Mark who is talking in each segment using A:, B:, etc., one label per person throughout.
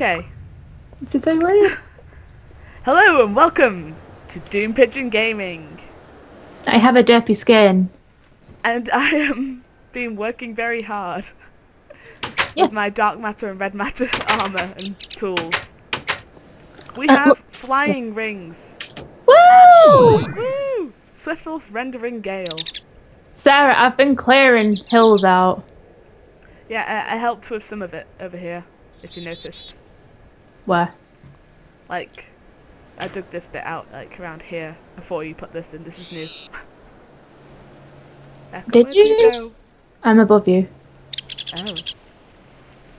A: Okay?
B: This is so weird.
A: Hello and welcome to Doom Pigeon Gaming.
B: I have a derpy skin.
A: And I am been working very hard
B: Yes.
A: with my dark matter and red matter armor and tools. We
B: Uh,
A: have
B: look-
A: flying rings.
B: Woo!
A: Woo! Swiftwolf's rendering gale.
B: Sarah, I've been clearing hills out.
A: Yeah, I, I helped with some of it over here, if you noticed.
B: Where?
A: Like, I dug this bit out, like, around here, before you put this in. This is new. Becca,
B: Did you?
A: go?
B: I'm above you.
A: Oh.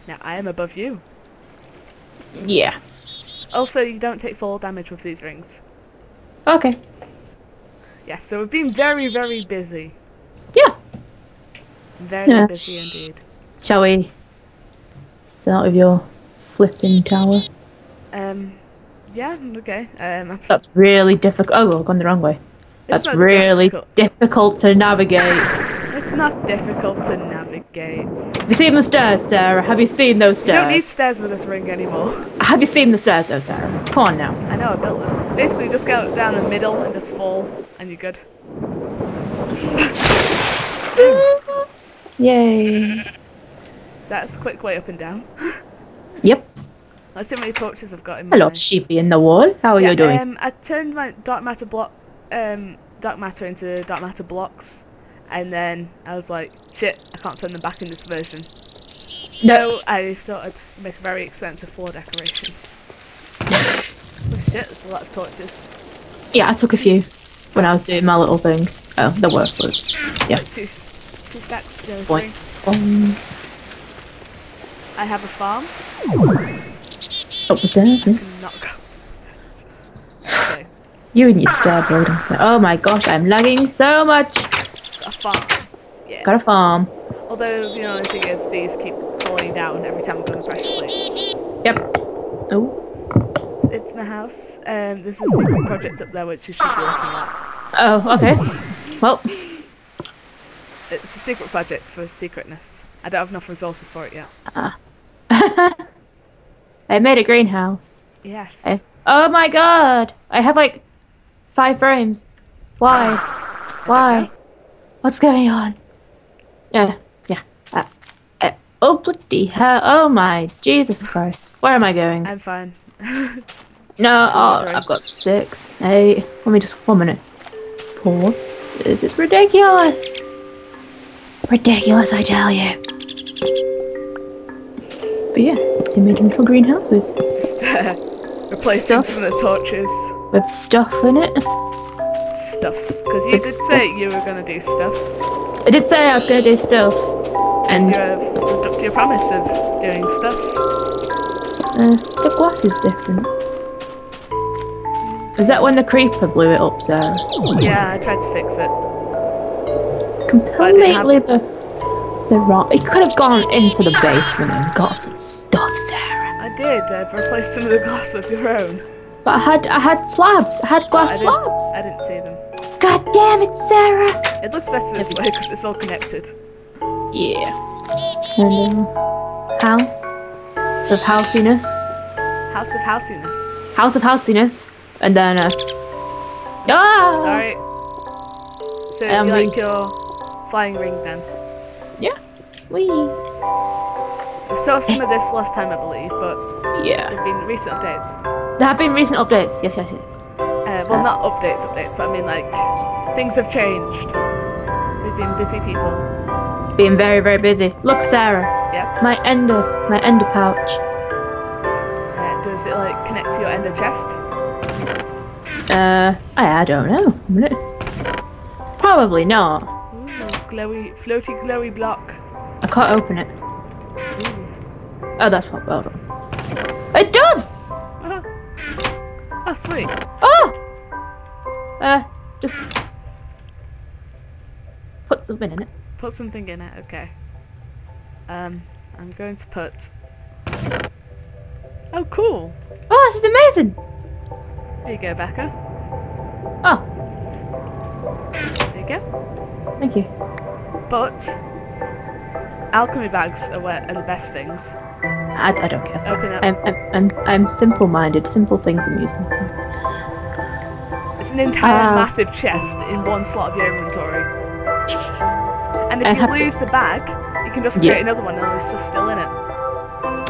A: Now I am above you.
B: Yeah.
A: Also, you don't take fall damage with these rings.
B: Okay.
A: Yes, so we've been very, very busy.
B: Yeah.
A: Very
B: Yeah.
A: busy indeed.
B: Shall we start with your flipping tower?
A: Um, yeah, okay. Um,
B: That's really difficult. Oh, I've gone the wrong way. That's really
A: difficult.
B: difficult to navigate.
A: It's not difficult to navigate.
B: Have you seen the stairs, Sarah? Have you seen those
A: You don't need
B: stairs?
A: stairs with this ring anymore.
B: Have you seen the stairs, though, Sarah? Come on now.
A: I know I built them. Basically, just go down the middle and just fall, and you're good.
B: Yay.
A: That's a quick way up and down.
B: Yep.
A: Let's see how many torches I've got in my
B: Hello, sheepy in the wall. How are
A: yeah,
B: you doing?
A: Um, I turned my dark matter block, um, dark matter into dark matter blocks, and then I was like, shit, I can't turn them back in this version.
B: No.
A: So I thought I'd make a very expensive floor decoration. oh shit, there's a lot of torches.
B: Yeah, I took a few when I was doing my little thing. Oh, the were loads. Yeah.
A: Two, two stacks. No, three.
B: Um,
A: I have a farm.
B: Up the stairs. yes.
A: Not. Okay,
B: You and your stair building. So, oh my gosh, I'm lagging so much.
A: got a farm. Yeah.
B: Got a farm.
A: Although the only thing is these keep falling down every time I'm going to press place.
B: Yep. Oh.
A: It's my house. Um, there's a secret project up there which you should be looking at.
B: Oh, okay. Well,
A: It's a secret project for secretness. I don't have enough resources for it yet.
B: I made a greenhouse.
A: Yes.
B: Eh. Oh my god! I have like five frames. Why? Why? What's going on? Yeah, yeah. Uh, uh, oh bloody hell! Oh my Jesus Christ! Where am I going?
A: I'm fine.
B: No, oh. I've got six, eight. Let me just one minute. Pause. This is ridiculous. Ridiculous, I tell you. But yeah, I'm making a little greenhouse with
A: replacing
B: Stuff.
A: some of the torches.
B: with stuff in it.
A: Stuff. Because you
B: With
A: did
B: stuff.
A: say you were going to do stuff.
B: I did say I was gonna do stuff,
A: And
B: and
A: you have lived up to your promise of doing stuff.
B: uh, the glass is different. Is that when the creeper blew it up, Sarah?
A: Yeah, I tried to fix it.
B: Completely the the wrong. You could have gone into the basement and got some stuff, Sarah.
A: I did. I replaced some of the glass with your own.
B: But I had I had slabs. I had
A: I
B: glass
A: didn't,
B: slabs.
A: I didn't see them.
B: God damn it, Sarah!
A: It looks better this way because it's all connected.
B: Yeah. And um, house of housiness,
A: House of housiness.
B: house of housiness, and then uh. Ah!
A: Sorry. So
B: Um,
A: you like your flying ring then?
B: Wee.
A: We saw some of this last time, I believe, but
B: Yeah.
A: there've been recent updates.
B: There have been recent updates. Yes, yes, yes.
A: Uh, well, not updates, updates, but I mean like things have changed. We've been busy people.
B: Being very, very busy. Look, Sarah.
A: Yeah.
B: My ender, my ender pouch.
A: Uh, does it like connect to your ender chest?
B: Uh, I, I don't know. Probably not.
A: Ooh, glowy, floaty, glowy block.
B: I can't open it. Oh, that's what. Hold on. It does.
A: Oh, sweet.
B: Oh. Uh, just put something in it.
A: Put something in it. Okay. Um, I'm going to put. Oh, cool.
B: Oh, this is amazing.
A: There you go, Becca.
B: Oh,
A: There you go.
B: thank you.
A: But Alchemy bags are, where, are the best things.
B: I, I don't care. Sarah.
A: Open up.
B: I'm, I'm, I'm, I'm simple-minded. Simple things amuse me. So.
A: It's an entire
B: Ah.
A: massive chest in one slot of your inventory. And if
B: I'm
A: you lose the bag, you can just
B: Yeah.
A: create another one and there's stuff still in it.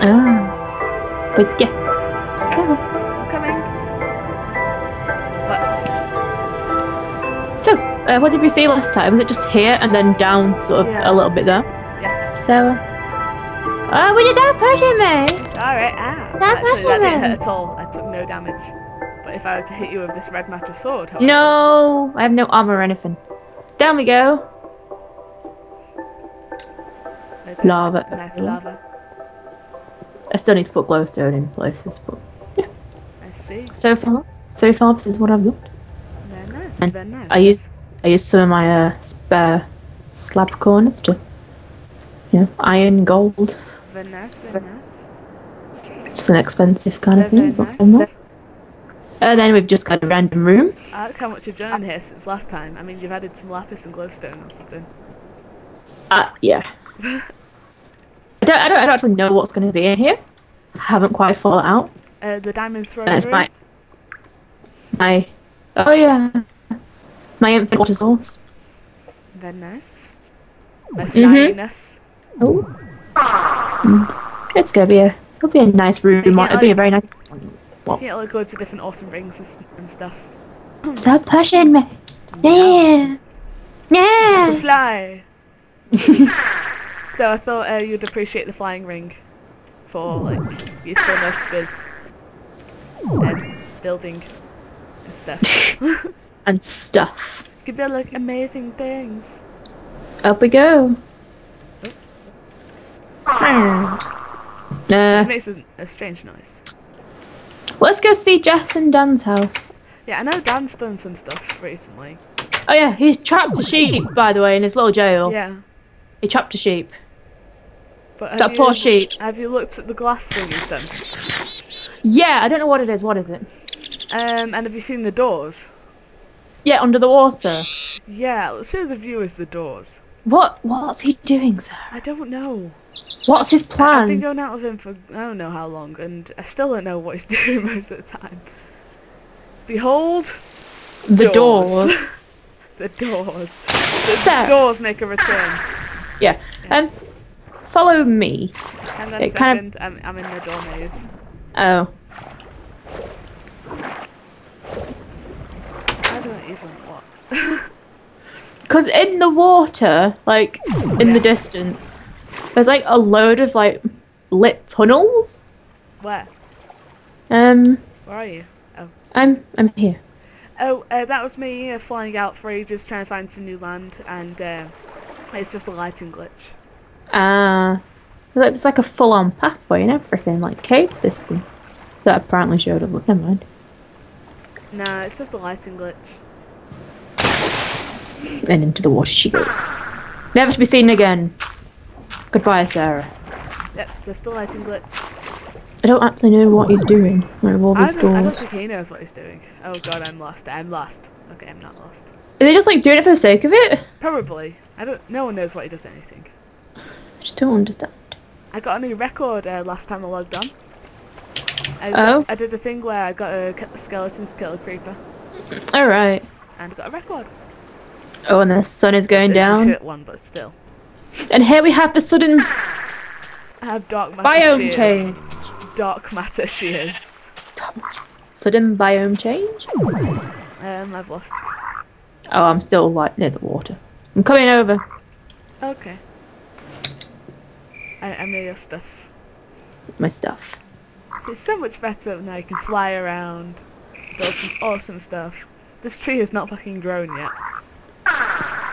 B: Ah. But yeah.
A: I'm coming. What?
B: So, uh, what did we see last time? Was it just here and then down sort of
A: Yeah.
B: a little bit there? Oh, will you stop pushing me?
A: Alright, ah.
B: Stop
A: Actually, that didn't
B: pushing
A: hurt at all. I took no damage. But if I were to hit you with this red magic sword, however-
B: No, I have no armor or anything. Down we go. Lava.
A: Nice lava.
B: I still need to put glowstone in places, but Yeah.
A: I see.
B: so far, so far this is what I've got.
A: Very nice.
B: And
A: Very nice.
B: I use I use some of my uh, spare slab corners to, know, iron gold.
A: Nice.
B: It's an expensive kind of thing.
A: very
B: but I'm
A: nice.
B: And then we've just got a random room.
A: I like how much you've done in here since last time. I mean, you've added some lapis and glowstone or something.
B: Uh, yeah. I don't, I don't, I don't actually know what's going to be in here. I haven't quite thought it out.
A: Uh, the diamond throne
B: it's
A: room.
B: my, my, oh yeah, my infinite water source.
A: Very nice. My
B: Mhm.
A: flyiness.
B: Oh. It's gonna be a, it'll be a nice room. It'll be a very nice.
A: You can like go to different awesome rings and, stuff.
B: Stop pushing me. Yeah.
A: Can
B: Yeah.
A: fly. so I thought uh, you'd appreciate the flying ring for like usefulness with um, building and stuff.
B: and stuff.
A: you can build like amazing things.
B: Up we go. Uh,
A: It makes a, a strange noise.
B: let's go see Jeff's and Dan's house.
A: Yeah, I know Dan's done some stuff recently.
B: Oh yeah, he's trapped a sheep, by the way, in his little jail.
A: Yeah.
B: He trapped a sheep.
A: But
B: That poor
A: you-
B: sheep.
A: Have you looked at the glass thing he's done?
B: Yeah, I don't know what it is. What is it?
A: Um, and have you seen the doors?
B: Yeah, under the water.
A: Yeah, let's show the viewers the doors.
B: What? What's he doing, sir?
A: I don't know.
B: What's his plan?
A: I've been going out with him for I don't know how long, and I still don't know what he's doing most of the time. Behold,
B: The doors.
A: the doors. The
B: Sir.
A: doors make a return.
B: Yeah. Um, follow me.
A: Hang on a
B: It kind
A: second, I'm, I'm in the door maze.
B: Oh.
A: I don't even what.
B: Because in the water, like in
A: Yeah.
B: the distance, there's like a load of like lit tunnels.
A: Where?
B: Um,
A: Where are you? Oh.
B: I'm I'm here.
A: Oh, uh, that was me uh, flying out for ages trying to find some new land, and uh, it's just a lighting glitch.
B: Ah, uh, it's like a full-on pathway and everything, like cave system. That apparently showed up. Never mind.
A: Nah, it's just a lighting glitch.
B: And into the water she goes. Never to be seen again. Goodbye, Sarah.
A: Yep, just a lighting glitch.
B: I don't actually know what he's doing. Like with all
A: I
B: these
A: don't, I don't think he knows what he's doing. Oh god, I'm lost. I'm lost. Okay, I'm not lost.
B: Are they just like doing it for the sake of it?
A: Probably. I don't. No one knows what he does anything.
B: I just don't understand.
A: I got a new record uh, last time I logged on. I,
B: Oh.
A: I did the thing where I got a ke- skeleton kill a creeper
B: All right.
A: and got a record.
B: Oh, and the sun is going
A: It's a
B: down.
A: shit one, but still.
B: And here we have the sudden
A: I have dark matter
B: biome
A: shears.
B: change.
A: Dark matter shears.
B: Sudden biome change?
A: Um, I've lost.
B: Oh, I'm still like near the water. I'm coming over.
A: Okay. I, I made your stuff.
B: My stuff.
A: It's so much better now. You can fly around, build some awesome stuff. This tree has not fucking grown yet.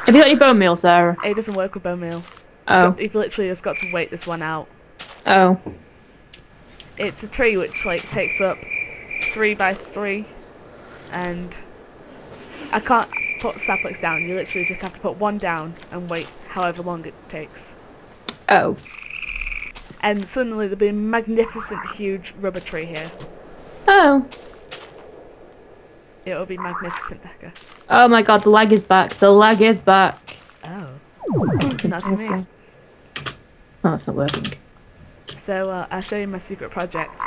B: Have you got any bone meal, Sarah?
A: It doesn't work with bone meal.
B: Oh.
A: You've literally just got to wait this one out.
B: Oh.
A: It's a tree which like takes up three by three, and I can't put saplings down. You literally just have to put one down and wait however long it takes.
B: Oh.
A: And suddenly there'll be a magnificent, huge rubber tree here.
B: Oh.
A: It will be magnificent, Becca.
B: Oh my god, the lag is back. The lag is back.
A: Oh. Not to
B: This
A: me.
B: Oh, it's not working.
A: So uh, I'll show you my secret project.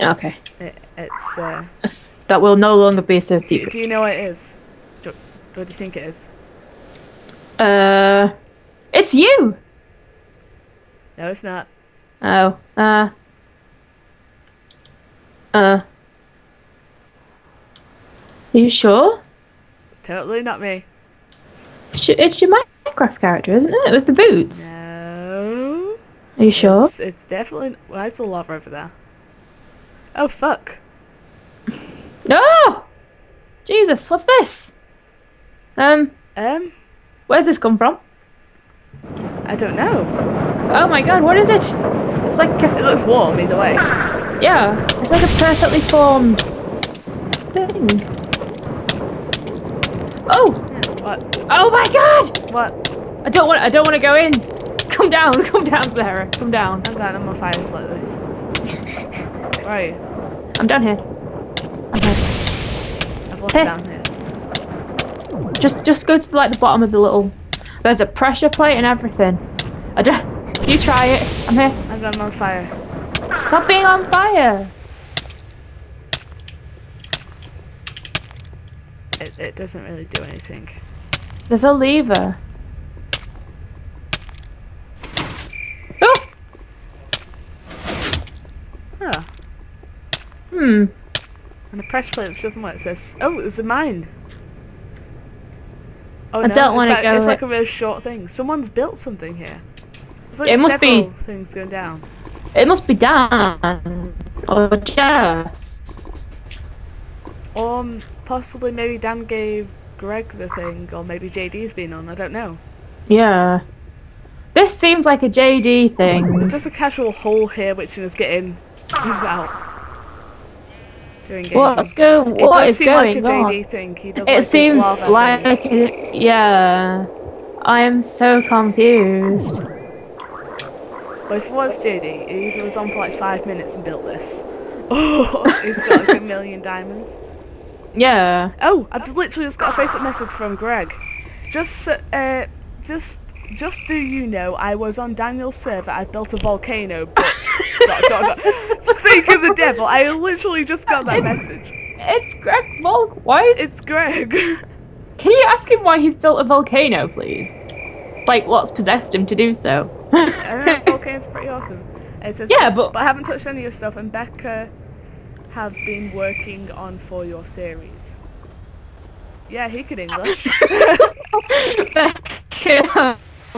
B: Okay.
A: It, it's. Uh,
B: That will no longer be so
A: do,
B: secret.
A: do you know what it is? Do, what do you think it is?
B: Uh, it's you.
A: No, it's not.
B: Oh. Uh. Uh. Are you sure?
A: Totally not me.
B: It's your, it's your Minecraft character, isn't it? With the boots.
A: No.
B: Are you sure?
A: It's, it's definitely. Why is the lava over there? Oh fuck!
B: No! Jesus, what's this? Um,
A: Um,
B: where's this come from?
A: I don't know.
B: Oh my god, what is it? It's like a...
A: It looks warm either way.
B: yeah, it's like a perfectly formed thing. Oh!
A: What?
B: Oh my god!
A: What?
B: I don't want I don't want to go in. Come down, come down, Sarah. Come down.
A: I'm glad I'm on fire slightly. Where are you?
B: I'm down here. I'm here.
A: I've lost
B: Hey.
A: down here.
B: Just just go to like the bottom of the little there's a pressure plate and everything. I don't you try it. I'm here.
A: I'm on fire.
B: Stop being on fire.
A: It, it doesn't really do anything.
B: There's a lever. Oh!
A: Huh.
B: Hmm.
A: And the pressure plate which doesn't work. It says, oh, it's a mine. Oh
B: I
A: no,
B: don't
A: it's
B: wanna
A: like,
B: go
A: It's like a really short thing. Someone's built something here. It's like
B: It must be-
A: several things going down.
B: It must be down. Or just.
A: Um, possibly maybe Dan gave Greg the thing, or maybe JD's been on. I don't know.
B: Yeah. This seems like a JD thing.
A: It's just a casual hole here which he was getting out. Doing
B: Well, let's go.
A: It
B: What
A: does
B: is
A: seem like a JD
B: on?
A: thing. He does
B: It
A: like
B: seems like.
A: things.
B: Yeah. I am so confused.
A: But if it was JD, he was on for like five minutes and built this. Oh, he's got like a million diamonds.
B: Yeah.
A: Oh, I've just literally just got a Facebook message from Greg. Just, uh, just, just do you know, I was on Daniel's server. I built a volcano, but dot, dot, dot. speak of the devil. I literally just got that
B: It's-
A: message.
B: It's Greg Volk. Why is.
A: It's Greg.
B: Can you ask him why he's built a volcano, please? Like, what's possessed him to do so?
A: I know volcano's pretty awesome. It says,
B: Yeah, but-
A: but I haven't touched any of your stuff, and Becca have been working on for your series. Yeah, he could English.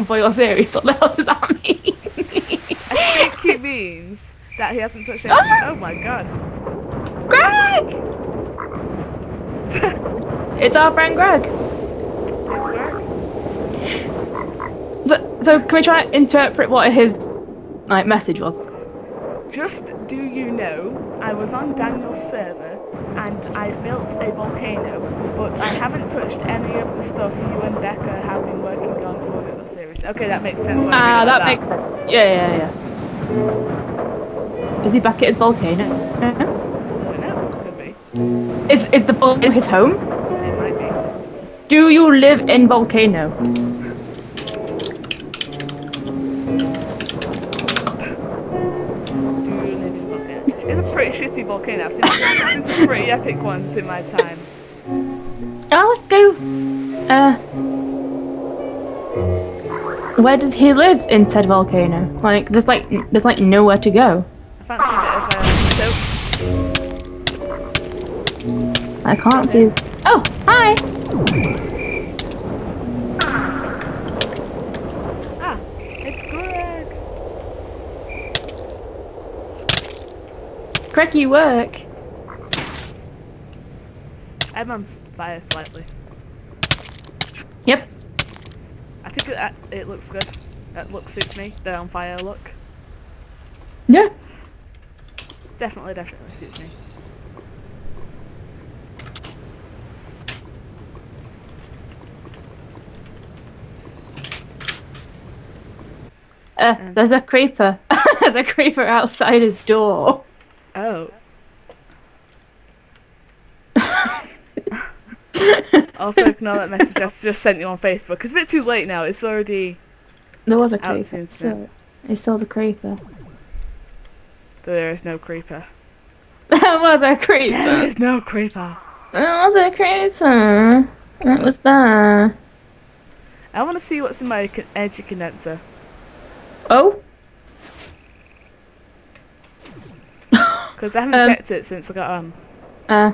B: For your series, what the hell does that mean?
A: I think he means that he hasn't touched any.
B: Ah!
A: oh my god.
B: Greg! it's our friend Greg.
A: It's Greg.
B: So, so can we try and interpret what his like message was?
A: Just do you know, I was on Daniel's server and I've built a volcano, but I haven't touched any of the stuff you and Becca have been working on for the series. Okay, that makes sense.
B: Ah,
A: it
B: that makes sense. Yeah, yeah, yeah. Is he back at his volcano?
A: I don't. Could be.
B: Is is the volcano his home?
A: It might be.
B: Do you live in volcano?
A: Pretty shitty volcano. I've seen, I've seen some pretty epic ones in my time.
B: Oh, let's go. Uh, where does he live in said volcano? Like, there's like, there's like nowhere to go.
A: I fancy a bit of uh, soap.
B: I can't see. His... Oh, hi.
A: Ah, it's Greg.
B: Craig, you work.
A: I'm on fire slightly.
B: Yep.
A: I think it, uh, it looks good. That look suits me. The on fire look.
B: Yeah.
A: Definitely, definitely suits me.
B: Uh, there's a creeper. there's a creeper outside his door.
A: Oh. Also ignore that message I just sent you on Facebook. It's a bit too late now. It's already
B: There was a creeper. So. I saw the creeper.
A: There is no creeper.
B: There was a creeper.
A: There is no creeper.
B: There was a creeper. It was there.
A: I want to see what's in my energy condenser.
B: Oh.
A: Because I haven't
B: Um,
A: checked it since I got on.
B: Uh.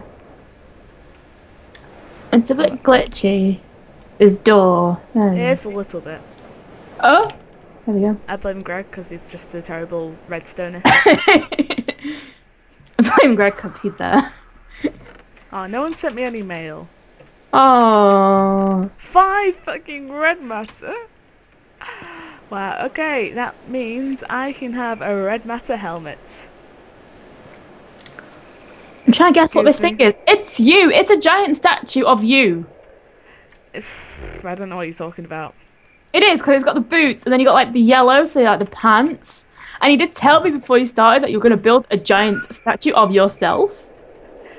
B: It's a bit glitchy. This door. There we
A: It
B: go.
A: is a little bit.
B: Oh. There we go.
A: I blame Greg because he's just a terrible redstoner.
B: I blame Greg because he's there.
A: oh, no one sent me any mail.
B: Oh.
A: Five fucking red matter? Wow, okay, that means I can have a red matter helmet.
B: I'm trying to guess what this
A: Excuse
B: thing is. It's you. It's a giant statue of you.
A: I don't know what you're talking about.
B: It is because it's got the boots, and then you got like the yellow for like the pants. And you did tell me before you started that you were going to build a giant statue of yourself.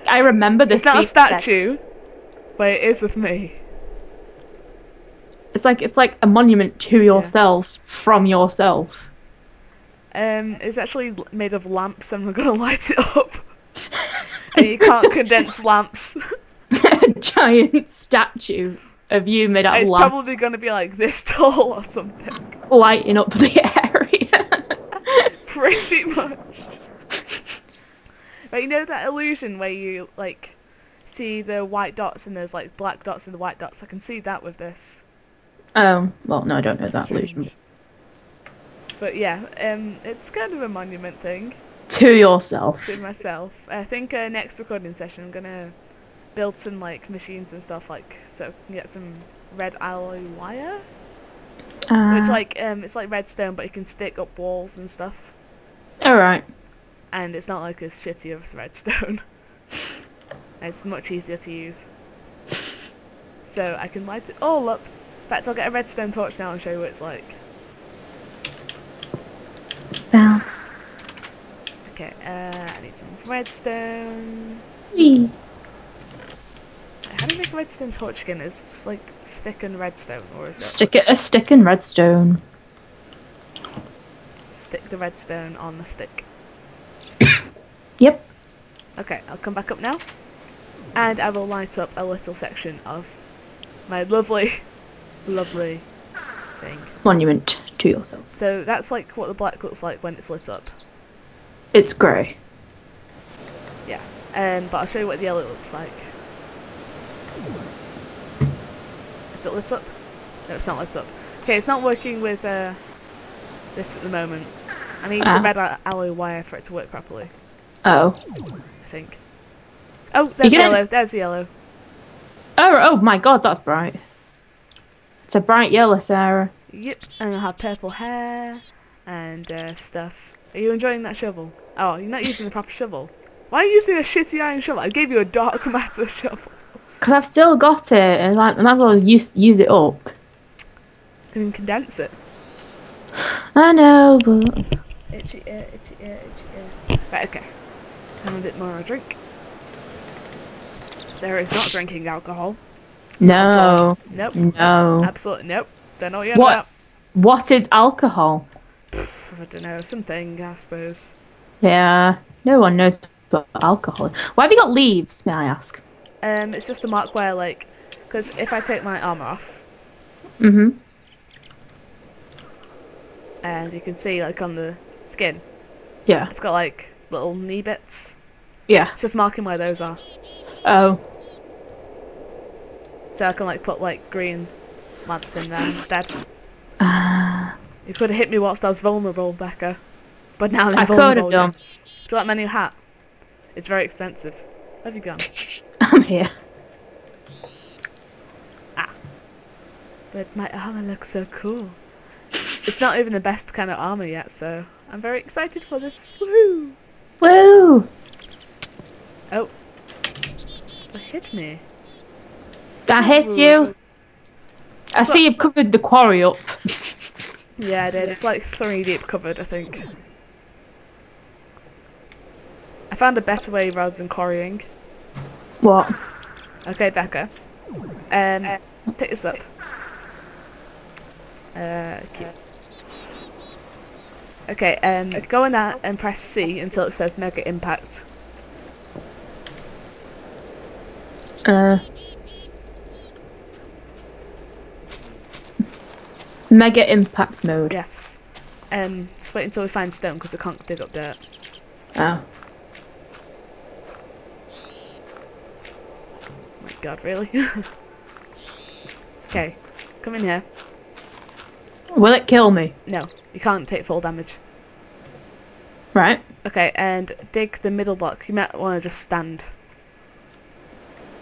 B: I remember this.
A: It's not a
B: being said.
A: statue, but it is of me.
B: It's like it's like a monument to yourself from yourself.
A: Um, it's actually made of lamps and we're gonna light it up. And you can't condense lamps.
B: a giant statue of you made out of
A: it's
B: lamps,
A: probably gonna be like this tall or something.
B: lighting up the area.
A: Pretty much. But you know that illusion where you like see the white dots and there's like black dots in the white dots? I can see that with this.
B: um. Well, no, I don't know that
A: Strange.
B: illusion.
A: But yeah, um, it's kind of a monument thing
B: To yourself.
A: to myself. I think uh, next recording session I'm gonna build some like machines and stuff like so I can get some red alloy wire, which
B: Uh,
A: like um, it's like redstone but you can stick up walls and stuff,
B: all right.
A: and it's not like as shitty as redstone. it's much easier to use. So I can light it all up. In fact, I'll get a redstone torch now and show you what it's like.
B: Bounce.
A: Okay, uh, I need some redstone. How do you make a redstone torch again? It's just like stick and redstone, or is
B: Stick it a stick in redstone.
A: stick the redstone on the stick?
B: Yep.
A: Okay, I'll come back up now, and I will light up a little section of my lovely, lovely thing.
B: Monument to yourself.
A: So that's like what the black looks like when it's lit up.
B: It's grey.
A: Yeah, um, but I'll show you what the yellow looks like. Is it lit up? No, it's not lit up. Okay, it's not working with uh, this at the moment. I need
B: Ah.
A: the red alloy wire for it to work properly.
B: Oh.
A: I think. Oh, there's
B: gonna-
A: yellow. There's the yellow.
B: Oh, oh my god, that's bright. It's a bright yellow, Sarah.
A: Yep, and I have purple hair and uh, stuff. Are you enjoying that shovel? Oh, you're not using the proper shovel. Why are you using a shitty iron shovel? I gave you a dark matter shovel.
B: Because I've still got it, and like, I might as well use, use it up.
A: And can condense it.
B: I know, but...
A: Itchy ear, itchy ear, itchy ear. Right, okay. Have a bit more of a drink. There is not drinking alcohol.
B: No.
A: Nope.
B: No.
A: Absolutely nope. Don't know what you're
B: What?
A: about.
B: What is alcohol?
A: I don't know. Something, I suppose.
B: Yeah. No one knows what alcohol. Why have you got leaves, may I ask?
A: Um, it's just a mark where, like, because if I take my arm off,
B: Mm-hmm.
A: and you can see, like, on the skin,
B: Yeah.
A: it's got, like, little knee bits.
B: Yeah.
A: It's just marking where those are.
B: Oh.
A: So I can, like, put, like, green lamps in there instead. Could have hit me whilst I was vulnerable, Becca. But now I'm vulnerable
B: I could have done.
A: Do you like my new hat? It's very expensive. Where have you gone?
B: I'm here. Ah.
A: But my armor looks so cool. It's not even the best kind of armor yet, so I'm very excited for this. Woohoo!
B: Woo!
A: Oh. What hit me?
B: That hit you. I see you've covered the quarry up.
A: Yeah, I did. It's like three deep covered, I think. I found a better way rather than quarrying.
B: What?
A: Okay, Becca. Um, pick this up. Uh, keep Okay, um, go on that and press C until it says Mega Impact.
B: Uh. Mega impact mode.
A: Yes. Um, just wait until we find stone because I can't dig up dirt.
B: Oh.
A: my god, really? okay, come in here.
B: Will it kill me?
A: No, you can't take full damage.
B: Right.
A: Okay, and dig the middle block. You might want to just stand.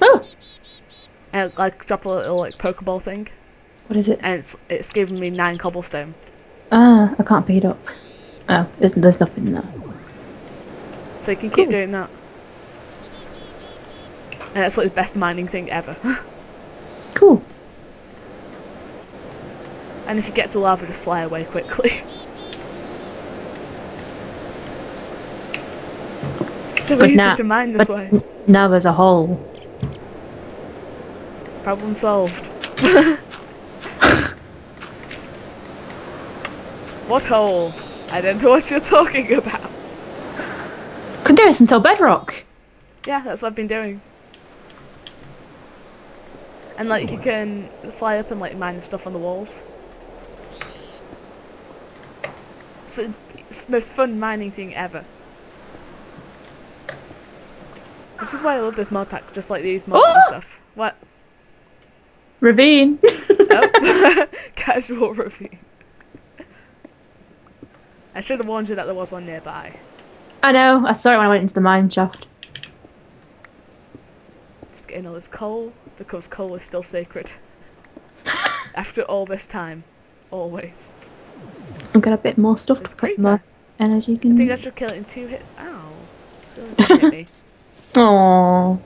B: Oh.
A: And like drop a little like pokeball thing.
B: What is it?
A: And it's it's giving me nine cobblestone.
B: Ah, I can't pick it up. Oh, there's, there's nothing there.
A: So you can keep doing that. And that's like the best mining thing ever.
B: Cool.
A: and if you get to lava, just fly away quickly. so
B: But
A: easy
B: now-
A: to mine this way.
B: now there's a hole.
A: Problem solved. what hole? I don't know what you're talking about.
B: Could do this until bedrock.
A: Yeah, that's what I've been doing. And like you can fly up and like mine stuff on the walls. So it's the most fun mining thing ever. This is why I love this mod pack, just like these mods and
B: Oh!
A: stuff. What?
B: Ravine.
A: Oh. Casual ravine. I should have warned you that there was one nearby.
B: I know. I saw it when I went into the mine shaft.
A: Just getting all this coal because coal is still sacred. After all this time. Always.
B: I've got a bit more stuff
A: It's
B: to put my energy.
A: I think I should kill it in two hits. Ow. Still hit me.
B: Aww.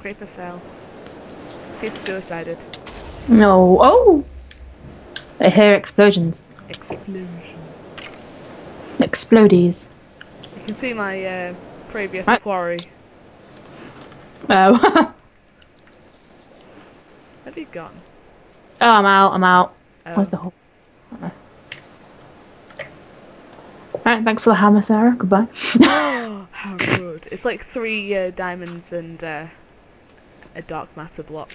A: Creeper fell. Creeper suicided.
B: No. Oh. I hear explosions.
A: Explosion.
B: Explodies.
A: You can see my uh, previous
B: Right.
A: quarry.
B: Oh.
A: Where have you gone?
B: oh, I'm out. I'm out.
A: Oh.
B: Where's the hole? Right, thanks for the hammer, Sarah. Goodbye.
A: oh, how good. It's like three uh, diamonds and uh, a dark matter block.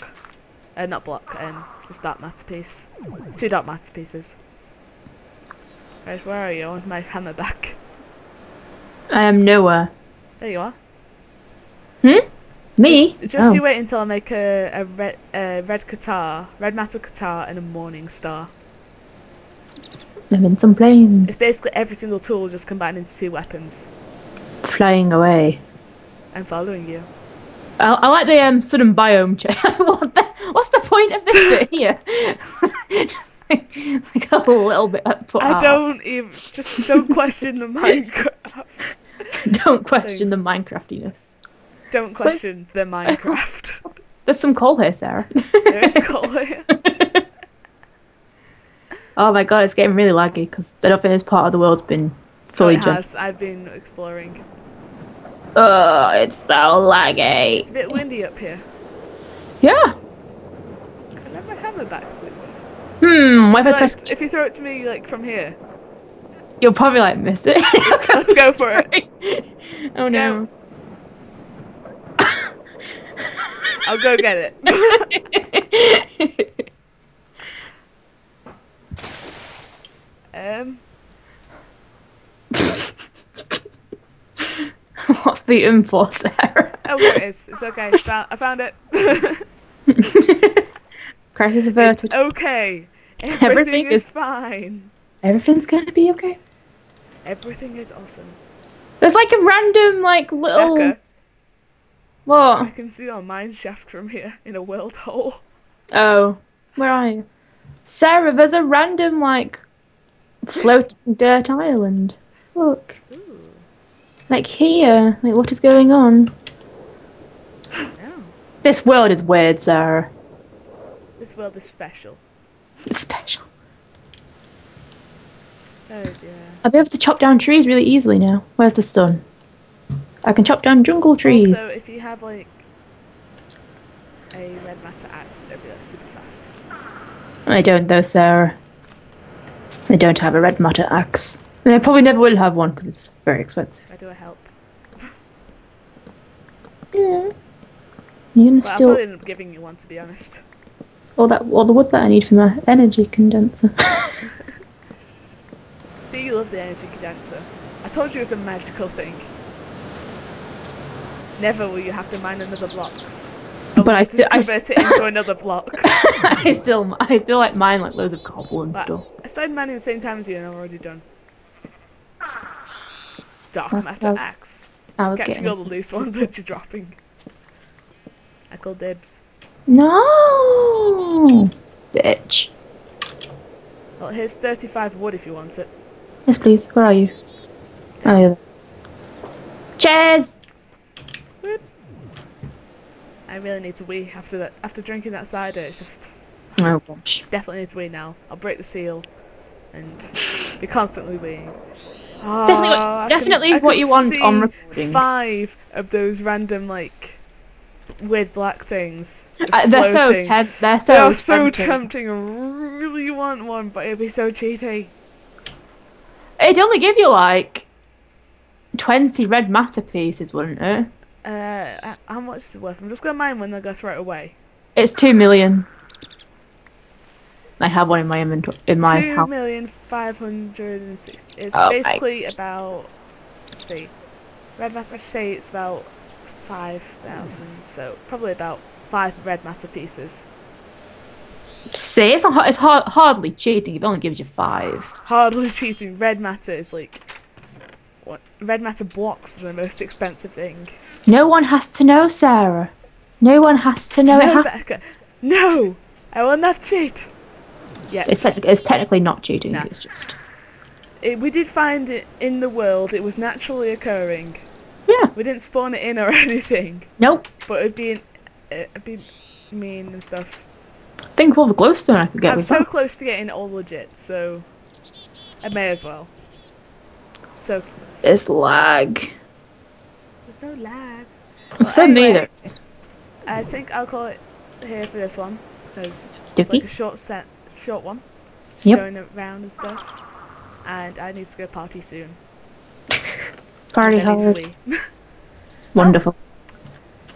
A: Uh, not block, um, just dark matter piece. Two dark matter pieces. Right, where are you? I want my hammer back.
B: I am nowhere.
A: There you are.
B: Hmm? Me?
A: Just, just
B: oh.
A: you wait until I make a, a red a red Katar, red matter Katar, and a morning star.
B: I'm in some
A: It's basically every single tool just combined into two weapons.
B: Flying away.
A: I'm following you.
B: I, I like the um, sudden biome change. what the, what's the point of this bit here? Like, a little bit put
A: I don't even just don't question the Minecraft.
B: Don't question the Minecraftiness.
A: Don't
B: like-
A: question the Minecraft.
B: There's some coal here, Sarah.
A: there is coal here.
B: oh my god, it's getting really laggy because I don't think this part of the world's been fully
A: it
B: done.
A: has. I've been exploring.
B: Oh, it's so laggy.
A: It's a bit windy up here.
B: Yeah.
A: Can I have my hammer back, please?
B: Hmm. What if I press?
A: if you throw it to me like from here,
B: You'll probably like miss it.
A: let's go for it.
B: oh no.
A: I'll go get it. um,
B: What's the for, Sarah?
A: oh, it is. It's okay. I found it.
B: Crisis
A: it's
B: averted.
A: okay. Everything,
B: Everything
A: is
B: is-
A: fine.
B: Everything's gonna be okay.
A: Everything is awesome.
B: There's like a random like little
A: Becca, I can see our mine shaft from here in a world hole.
B: Oh, where are you, Sarah? There's a random like floating dirt island. Look,
A: Ooh,
B: like here. Like what is going on? This world is weird, Sarah.
A: This world is special.
B: Special.
A: Oh dear.
B: I'll be able to chop down trees really easily now. Where's the sun? I can chop down jungle trees.
A: Also, if you have like a red matter axe, it'll be like super fast.
B: I don't though, Sarah. I don't have a red matter axe. And I probably never will have one because it's very expensive.
A: Where do I help?
B: Yeah. You're gonna
A: Well, I'll
B: steal
A: probably end up giving you one to be honest.
B: All that all the wood that I need for my energy condenser.
A: See, you love the energy condenser. I told you it was a magical thing. Never will you have to mine another block.
B: But I still- I
A: convert it into another block.
B: I still I still like mine like loads of cobble and
A: But
B: stuff.
A: I started mining the same time as you and I'm already done. Dark
B: That's-
A: Master Axe.
B: I was
A: Catching
B: getting
A: all the loose ones that you're dropping. I call dibs.
B: No bitch.
A: Well, here's 35 wood if you want it.
B: Yes please, where are you? Oh there. Cheers!
A: Wood. I really need to wee after that. After drinking that cider, it's just
B: Oh gosh.
A: definitely need to wee now. I'll break the seal and be constantly weeing.
B: Definitely what-
A: Ah, I
B: definitely
A: I
B: what you want on recording.
A: Five of those random like weird black things.
B: Uh, they're so temp- they're so
A: They are so
B: tempting.
A: tempting. I really want one, but it'd be so cheaty.
B: It'd only give you like twenty red matter pieces, wouldn't it?
A: Uh, how much is it worth? I'm just gonna mine when they go throw it away.
B: It's two million. I have one in my inventory in my
A: Two
B: house.
A: million five hundred and sixty. It's
B: Oh
A: basically about. Let's see. Red matter say it's about five thousand, so probably about five red matter pieces.
B: See, it's not, it's hard, hardly cheating. It only gives you five.
A: Hardly cheating. Red matter is like. What? Red matter blocks are the most expensive thing.
B: No one has to know, Sarah. No one has to know. it
A: no, Becca. No! I will not cheat! Yeah.
B: it's, technic- it's technically not cheating.
A: Nah.
B: It's just
A: It, we did find it in the world. It was naturally occurring.
B: Yeah.
A: We didn't spawn it in or anything.
B: Nope.
A: But it'd be, it'd be mean and stuff.
B: Think of all the glowstone I could get
A: I'm so
B: that.
A: close to getting all legit, so I may as well. So close.
B: It's lag.
A: There's no lag. Well, anyway,
B: there.
A: I think I'll call it here for this one because it's like a short set, short one,
B: Yep.
A: showing around and stuff. And I need to go party soon.
B: Party
A: And I need to
B: hard. Wonderful.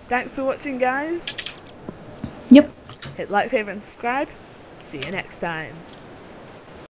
A: Thanks for watching, guys.
B: Yep.
A: Hit like, favorite, and subscribe. See you next time.